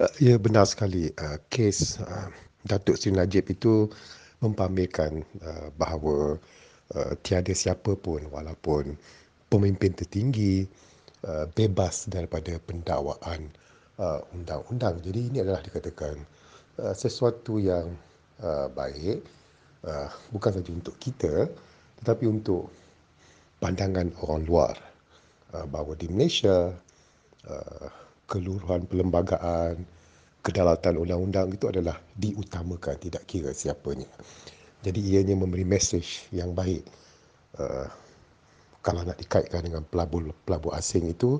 Uh, ya benar sekali uh, kes uh, Datuk Seri Najib itu mempamerkan bahawa tiada siapa pun walaupun pemimpin tertinggi bebas daripada pendakwaan undang-undang. Jadi ini adalah dikatakan sesuatu yang baik bukan saja untuk kita tetapi untuk pandangan orang luar bahawa di Malaysia keluruhan perlembagaan kedaulatan undang-undang itu adalah diutamakan tidak kira siapanya. Jadi ianya memberi mesej yang baik uh, kalau nak dikaitkan dengan pelabur-pelabur asing itu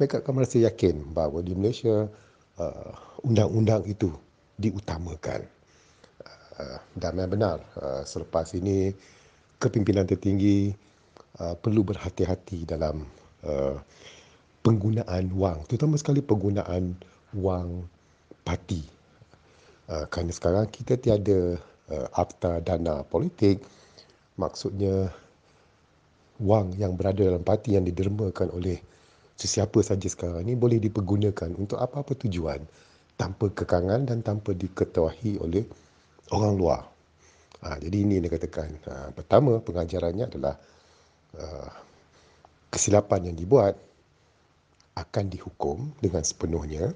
mereka akan merasa yakin bahawa di Malaysia uh, undang-undang itu diutamakan. Uh, dan memang benar uh, selepas ini kepimpinan tertinggi uh, perlu berhati-hati dalam uh, penggunaan wang, terutama sekali penggunaan wang parti. Uh, kerana sekarang kita tiada uh, akta dana politik, maksudnya wang yang berada dalam parti yang didermakan oleh sesiapa saja sekarang ini boleh dipergunakan untuk apa-apa tujuan tanpa kekangan dan tanpa diketahui oleh orang luar. Ha, jadi ini yang dikatakan. Ha, pertama, pengajarannya adalah uh, kesilapan yang dibuat akan dihukum dengan sepenuhnya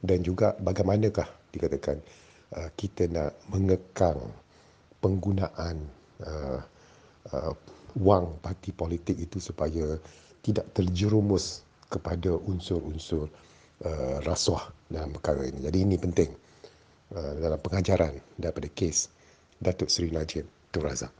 dan juga bagaimanakah dikatakan uh, kita nak mengekang penggunaan uh, uh, wang parti politik itu supaya tidak terjerumus kepada unsur-unsur uh, rasuah dalam perkara ini. Jadi ini penting uh, dalam pengajaran daripada kes Datuk Seri Najib Tun Razak.